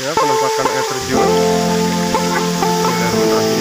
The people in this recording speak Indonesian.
Ya, penampakan air terjun Sudah menangis.